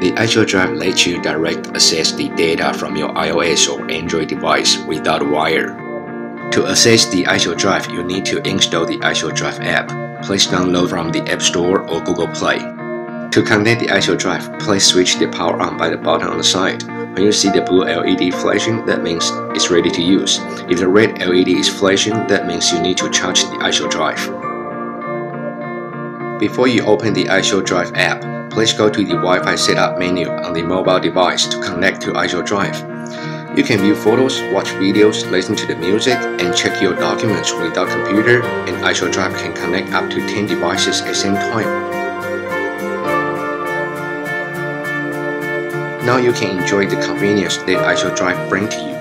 The iShow Drive lets you direct access the data from your iOS or Android device without wire. To access the iShow Drive, you need to install the iShow Drive app. Please download from the App Store or Google Play. To connect the iShow Drive, please switch the power on by the button on the side. When you see the blue LED flashing, that means it's ready to use. If the red LED is flashing, that means you need to charge the iShow Drive. Before you open the iShow Drive app, please go to the Wi-Fi setup menu on the mobile device to connect to iShow Drive. You can view photos, watch videos, listen to the music, and check your documents without computer, and iShow Drive can connect up to 10 devices at the same time. Now you can enjoy the convenience that iShow Drive brings to you.